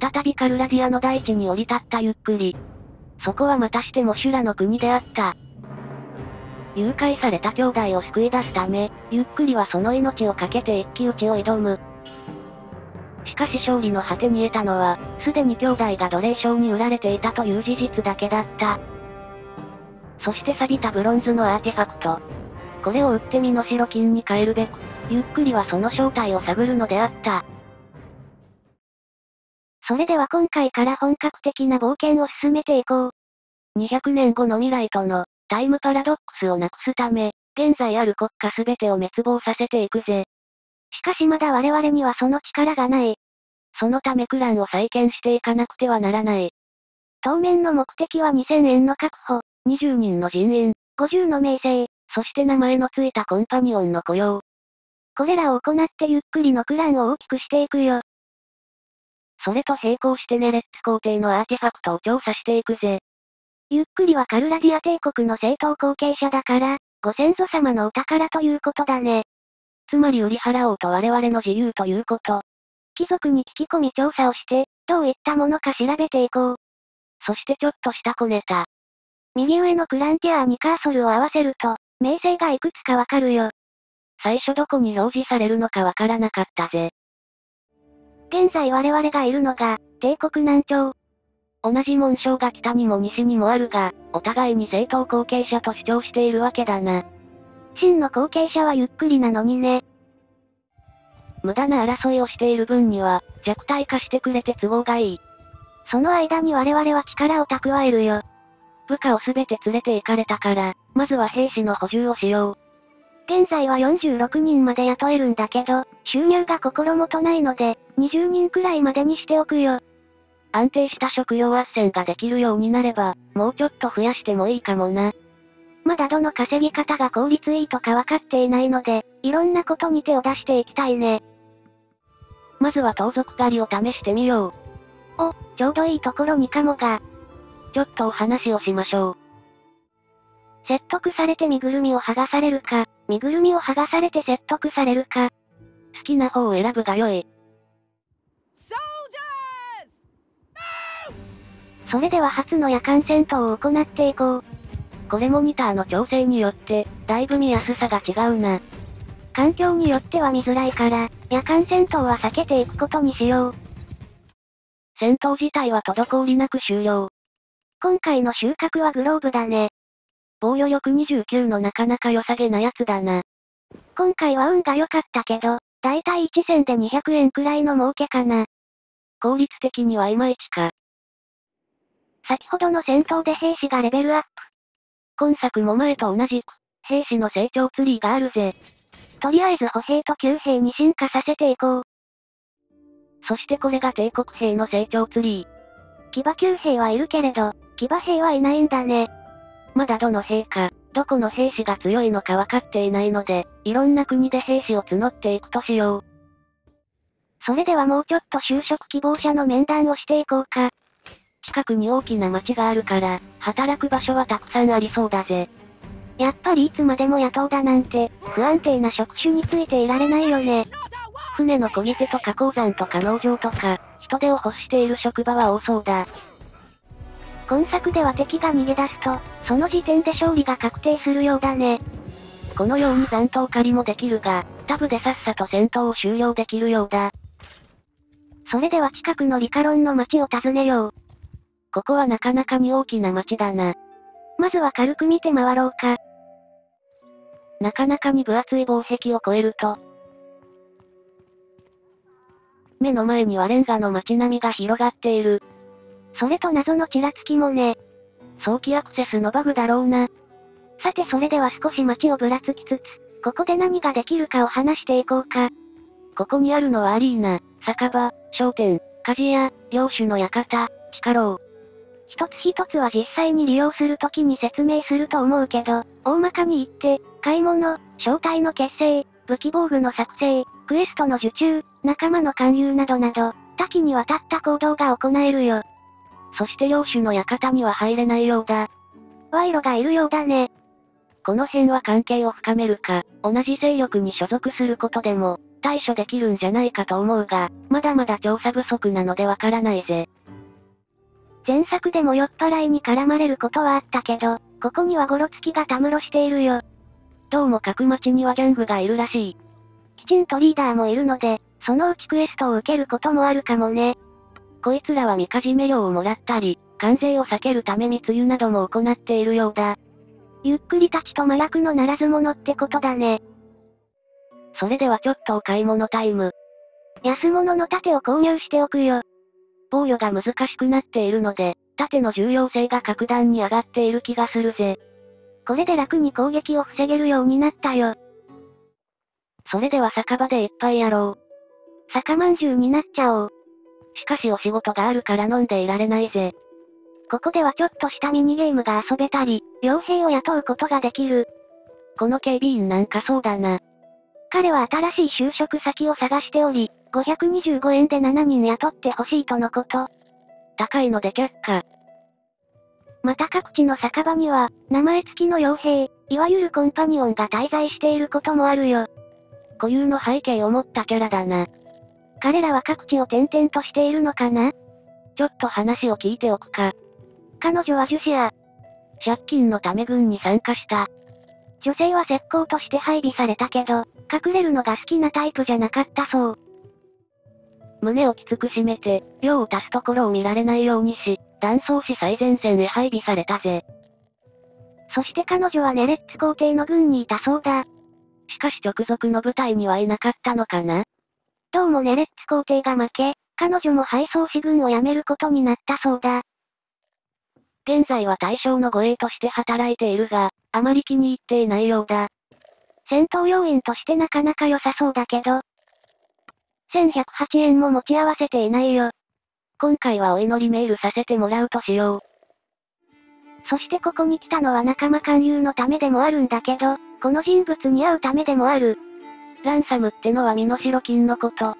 再びカルラディアの大地に降り立ったゆっくり。そこはまたしても修羅の国であった。誘拐された兄弟を救い出すため、ゆっくりはその命を懸けて一騎打ちを挑む。しかし勝利の果てに得たのは、すでに兄弟が奴隷商に売られていたという事実だけだった。そして錆びたブロンズのアーティファクト。これを売って身の代金に変えるべく、ゆっくりはその正体を探るのであった。それでは今回から本格的な冒険を進めていこう。200年後の未来とのタイムパラドックスをなくすため、現在ある国家すべてを滅亡させていくぜ。しかしまだ我々にはその力がない。そのためクランを再建していかなくてはならない。当面の目的は2000円の確保、20人の人員、50の名声、そして名前のついたコンパニオンの雇用。これらを行ってゆっくりのクランを大きくしていくよ。それと並行してネレッツ皇帝のアーティファクトを調査していくぜ。ゆっくりはカルラディア帝国の正統後継者だから、ご先祖様のお宝ということだね。つまり売り払おうと我々の自由ということ。貴族に聞き込み調査をして、どういったものか調べていこう。そしてちょっとした小ネタ。右上のクランティアーにカーソルを合わせると、名声がいくつかわかるよ。最初どこに表示されるのかわからなかったぜ。現在我々がいるのが、帝国南朝。同じ紋章が北にも西にもあるが、お互いに正当後継者と主張しているわけだな。真の後継者はゆっくりなのにね。無駄な争いをしている分には、弱体化してくれて都合がいい。その間に我々は力を蓄えるよ。部下をすべて連れて行かれたから、まずは兵士の補充をしよう。現在は46人まで雇えるんだけど、収入が心もとないので、20人くらいまでにしておくよ。安定した食用斡旋ができるようになれば、もうちょっと増やしてもいいかもな。まだどの稼ぎ方が効率いいとかわかっていないので、いろんなことに手を出していきたいね。まずは盗賊狩りを試してみよう。お、ちょうどいいところにカモが。ちょっとお話をしましょう。説得されて身ぐるみを剥がされるか、身ぐるみを剥がされて説得されるか。好きな方を選ぶがよい。それでは初の夜間戦闘を行っていこう。これモニターの調整によって、だいぶ見やすさが違うな。環境によっては見づらいから、夜間戦闘は避けていくことにしよう。戦闘自体は滞りなく終了。今回の収穫はグローブだね。防御力29のなかなか良さげなやつだな。今回は運が良かったけど、だいたい1戦で200円くらいの儲けかな。効率的にはいまいちか。先ほどの戦闘で兵士がレベルアップ。今作も前と同じく、兵士の成長ツリーがあるぜ。とりあえず歩兵と旧兵に進化させていこう。そしてこれが帝国兵の成長ツリー。騎馬旧兵はいるけれど、騎馬兵はいないんだね。まだどの兵か、どこの兵士が強いのか分かっていないので、いろんな国で兵士を募っていくとしよう。それではもうちょっと就職希望者の面談をしていこうか。近くに大きな町があるから、働く場所はたくさんありそうだぜ。やっぱりいつまでも野党だなんて、不安定な職種についていられないよね。船の漕ぎ手とか鉱山とか農場とか、人手を欲している職場は多そうだ。今作では敵が逃げ出すと、その時点で勝利が確定するようだね。このように残党狩りもできるが、タブでさっさと戦闘を終了できるようだ。それでは近くのリカロンの町を訪ねよう。ここはなかなかに大きな町だな。まずは軽く見て回ろうか。なかなかに分厚い防壁を越えると、目の前にはレンガの街並みが広がっている。それと謎のちらつきもね。早期アクセスのバグだろうな。さてそれでは少し街をぶらつきつつ、ここで何ができるかを話していこうか。ここにあるのはアリーナ、酒場、商店、鍛冶屋、領主の館、地下牢。一つ一つは実際に利用するときに説明すると思うけど、大まかに言って、買い物、正体の結成、武器防具の作成、クエストの受注、仲間の勧誘などなど、多岐にわたった行動が行えるよ。そして領主の館には入れないようだ。賄賂がいるようだね。この辺は関係を深めるか、同じ勢力に所属することでも、対処できるんじゃないかと思うが、まだまだ調査不足なのでわからないぜ。前作でも酔っ払いに絡まれることはあったけど、ここにはゴロツキがたむろしているよ。どうも各町にはギャングがいるらしい。きちんとリーダーもいるので、そのうちクエストを受けることもあるかもね。こいつらはみかじめ料をもらったり、関税を避けるため密輸なども行っているようだ。ゆっくり立ちと麻薬のならず者ってことだね。それではちょっとお買い物タイム。安物の盾を購入しておくよ。防御が難しくなっているので、盾の重要性が格段に上がっている気がするぜ。これで楽に攻撃を防げるようになったよ。それでは酒場で一杯やろう。酒まんじゅうになっちゃおう。しかしお仕事があるから飲んでいられないぜ。ここではちょっとしたミニゲームが遊べたり、傭兵を雇うことができる。この警備員なんかそうだな。彼は新しい就職先を探しており、525円で7人雇ってほしいとのこと。高いので却下。また各地の酒場には、名前付きの傭兵、いわゆるコンパニオンが滞在していることもあるよ。固有の背景を持ったキャラだな。彼らは各地を転々としているのかな？ちょっと話を聞いておくか。彼女は樹脂や、借金のため軍に参加した。女性は石膏として配備されたけど、隠れるのが好きなタイプじゃなかったそう。胸をきつく締めて、用を足すところを見られないようにし、断層し最前線へ配備されたぜ。そして彼女はネレッツ皇帝の軍にいたそうだ。しかし直属の部隊にはいなかったのかな？どうもネレッツ皇帝が負け、彼女も配送士軍を辞めることになったそうだ。現在は大将の護衛として働いているが、あまり気に入っていないようだ。戦闘要員としてなかなか良さそうだけど、1108円も持ち合わせていないよ。今回はお祈りメールさせてもらうとしよう。そしてここに来たのは仲間勧誘のためでもあるんだけど、この人物に会うためでもある。ランサムってのは身代金のこと。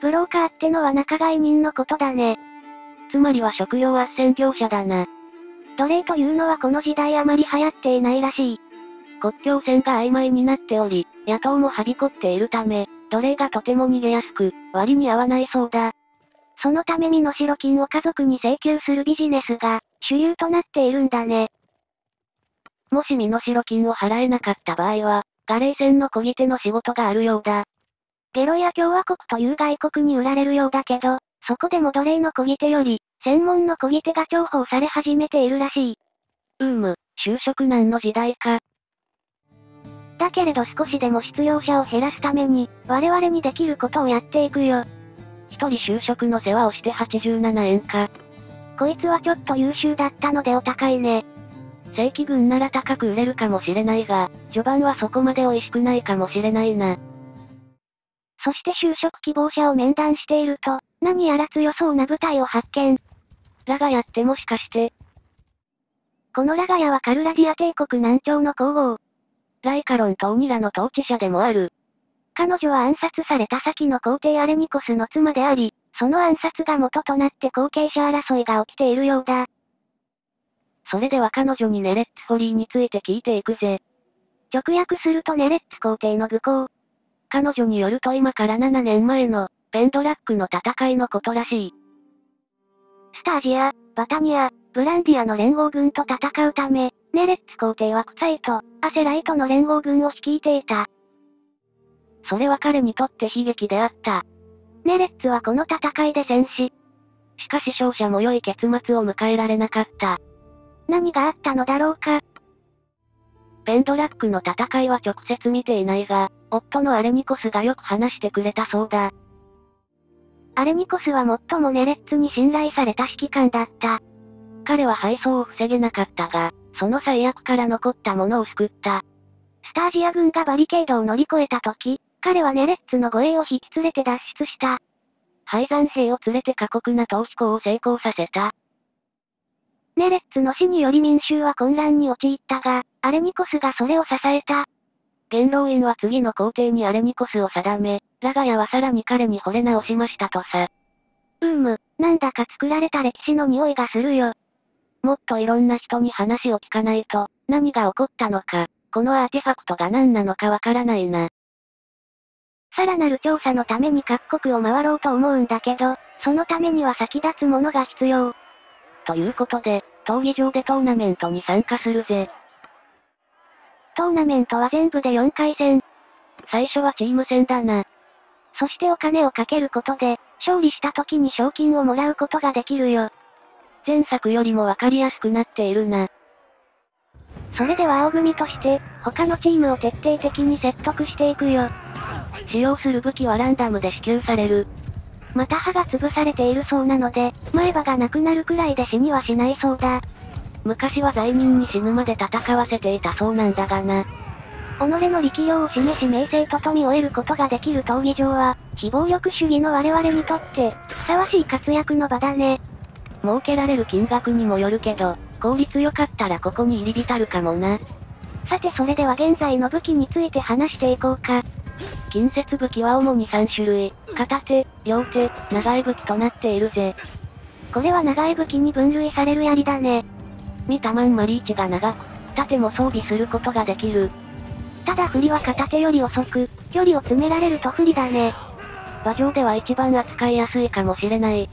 ブローカーってのは仲買人のことだね。つまりは食用斡旋業者だな。奴隷というのはこの時代あまり流行っていないらしい。国境線が曖昧になっており、野党もはびこっているため、奴隷がとても逃げやすく、割に合わないそうだ。そのため身代金を家族に請求するビジネスが、主流となっているんだね。もし身代金を払えなかった場合は、ガレー船の漕ぎ手の仕事があるようだ。ゲロや共和国という外国に売られるようだけど、そこでも奴隷の漕ぎ手より、専門の漕ぎ手が重宝され始めているらしい。うーむ、就職難の時代か。だけれど少しでも失業者を減らすために、我々にできることをやっていくよ。一人就職の世話をして87円か。こいつはちょっと優秀だったのでお高いね。正規軍なら高く売れるかもしれないが、序盤はそこまで美味しくないかもしれないな。そして就職希望者を面談していると、何やら強そうな部隊を発見。ラガヤってもしかして。このラガヤはカルラディア帝国南朝の皇后。ライカロンとオニラの統治者でもある。彼女は暗殺された先の皇帝アレニコスの妻であり、その暗殺が元となって後継者争いが起きているようだ。それでは彼女にネレッツフォリーについて聞いていくぜ。直訳するとネレッツ皇帝の愚行。彼女によると今から7年前の、ペンドラックの戦いのことらしい。スタージア、バタニア、ブランディアの連合軍と戦うため、ネレッツ皇帝はクサイと、アセライトの連合軍を率いていた。それは彼にとって悲劇であった。ネレッツはこの戦いで戦死。しかし勝者も良い結末を迎えられなかった。何があったのだろうか？ペンドラックの戦いは直接見ていないが、夫のアレニコスがよく話してくれたそうだ。アレニコスは最もネレッツに信頼された指揮官だった。彼は敗走を防げなかったが、その最悪から残ったものを救った。スタージア軍がバリケードを乗り越えた時、彼はネレッツの護衛を引き連れて脱出した。廃山兵を連れて過酷な逃避行を成功させた。ネレッツの死により民衆は混乱に陥ったが、アレニコスがそれを支えた。元老院は次の皇帝にアレニコスを定め、ラガヤはさらに彼に惚れ直しましたとさ。うーむ、なんだか作られた歴史の匂いがするよ。もっといろんな人に話を聞かないと、何が起こったのか、このアーティファクトが何なのかわからないな。さらなる調査のために各国を回ろうと思うんだけど、そのためには先立つものが必要。ということで、闘技場でトーナメントに参加するぜ。トーナメントは全部で4回戦。最初はチーム戦だな。そしてお金をかけることで、勝利した時に賞金をもらうことができるよ。前作よりもわかりやすくなっているな。それでは青組として、他のチームを徹底的に説得していくよ。使用する武器はランダムで支給される。また歯が潰されているそうなので、前歯がなくなるくらいで死にはしないそうだ。昔は罪人に死ぬまで戦わせていたそうなんだがな。己の力量を示し名声と富を得ることができる闘技場は、非暴力主義の我々にとって、ふさわしい活躍の場だね。儲けられる金額にもよるけど、効率良かったらここに入り浸るかもな。さてそれでは現在の武器について話していこうか。近接武器は主に3種類、片手、両手、長い武器となっているぜ。これは長い武器に分類される槍だね。見たまんまリーチが長く、盾も装備することができる。ただ振りは片手より遅く、距離を詰められると不利だね。馬上では一番扱いやすいかもしれない。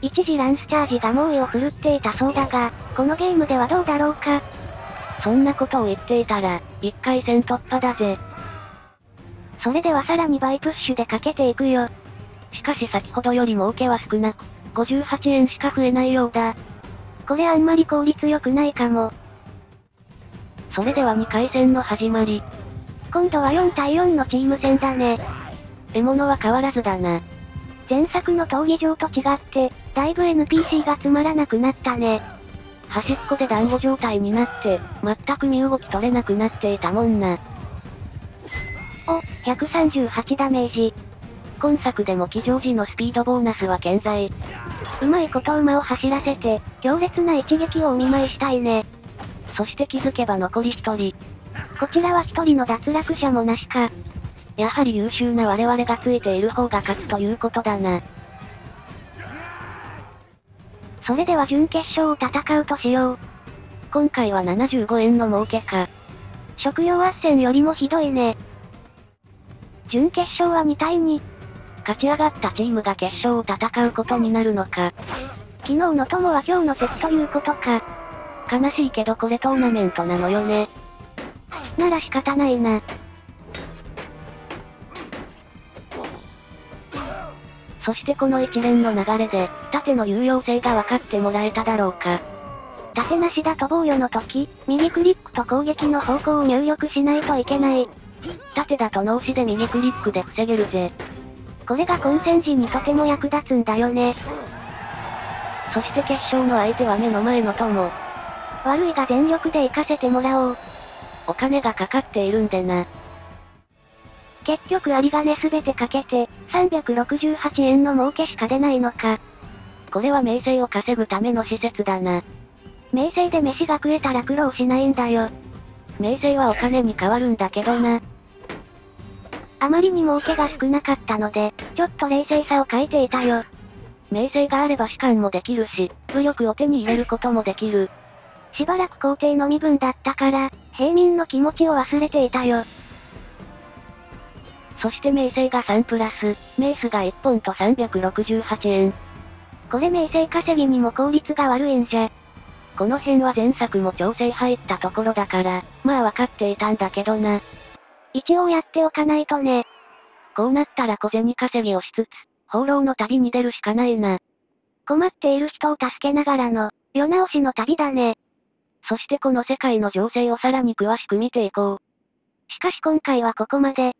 一時ランスチャージが猛威を振るっていたそうだが、このゲームではどうだろうか。そんなことを言っていたら、一回戦突破だぜ。それではさらに倍プッシュでかけていくよ。しかし先ほどより儲けは少なく、58円しか増えないようだ。これあんまり効率良くないかも。それでは2回戦の始まり。今度は4対4のチーム戦だね。獲物は変わらずだな。前作の闘技場と違って、だいぶ NPC がつまらなくなったね。端っこで団子状態になって、全く身動き取れなくなっていたもんな。お、138ダメージ。今作でも騎乗時のスピードボーナスは健在。うまいこと馬を走らせて、強烈な一撃をお見舞いしたいね。そして気づけば残り一人。こちらは一人の脱落者もなしか。やはり優秀な我々がついている方が勝つということだな。それでは準決勝を戦うとしよう。今回は75円の儲けか。食料斡旋よりもひどいね。準決勝は2対2。勝ち上がったチームが決勝を戦うことになるのか。昨日の友は今日の敵ということか。悲しいけどこれトーナメントなのよね。なら仕方ないな。そしてこの一連の流れで、縦の有用性が分かってもらえただろうか。縦なしだと防御の時、右クリックと攻撃の方向を入力しないといけない。縦だと脳死で右クリックで防げるぜ。これが混戦時にとても役立つんだよね。そして決勝の相手は目の前の友。悪いが全力で行かせてもらおう。お金がかかっているんでな。結局有金すべてかけて、368円の儲けしか出ないのか。これは名声を稼ぐための施設だな。名声で飯が食えたら苦労しないんだよ。名声はお金に変わるんだけどな。あまりに儲けが少なかったので、ちょっと冷静さを欠いていたよ。名声があれば士官もできるし、武力を手に入れることもできる。しばらく皇帝の身分だったから、平民の気持ちを忘れていたよ。そして名声が3プラス、メースが1本と368円。これ名声稼ぎにも効率が悪いんじゃ。この辺は前作も調整入ったところだから、まあ分かっていたんだけどな。一応やっておかないとね。こうなったら小銭稼ぎをしつつ、放浪の旅に出るしかないな。困っている人を助けながらの、世直しの旅だね。そしてこの世界の情勢をさらに詳しく見ていこう。しかし今回はここまで、